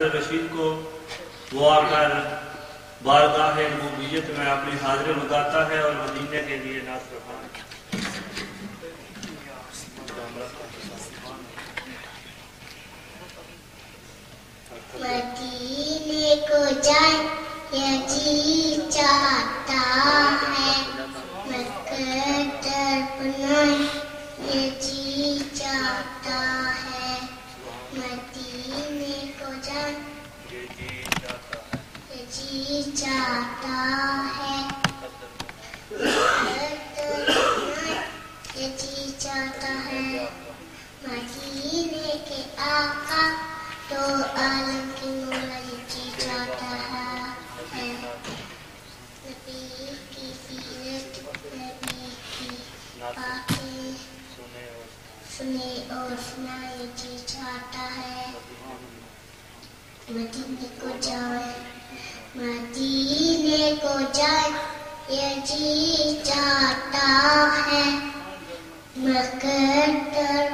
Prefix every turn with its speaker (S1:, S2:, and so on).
S1: رشید کو وہ آ کر بارگاہ ربوبیت میں اپنی حاضری لگاتا ہے اور مدینے کے لیے ناصر خان۔
S2: مدینے کو جائے، یہ جی چاہتا ہے۔ مکہ تڑپنا یہ جی چاہتا ہے۔ مدینے
S1: جی چاہتا ہے
S2: جی چاہتا ہے مدینے کے آقا تو عالم کی مولا یہ جی چاہتا ہے نبی کی سیرت نبی کی باتیں
S1: سنے اور
S2: سنے اور سنا یہ جی چاہتا ہے مدینے کو جائے مدینے کو جائے یہ جی چاہتا ہے مگر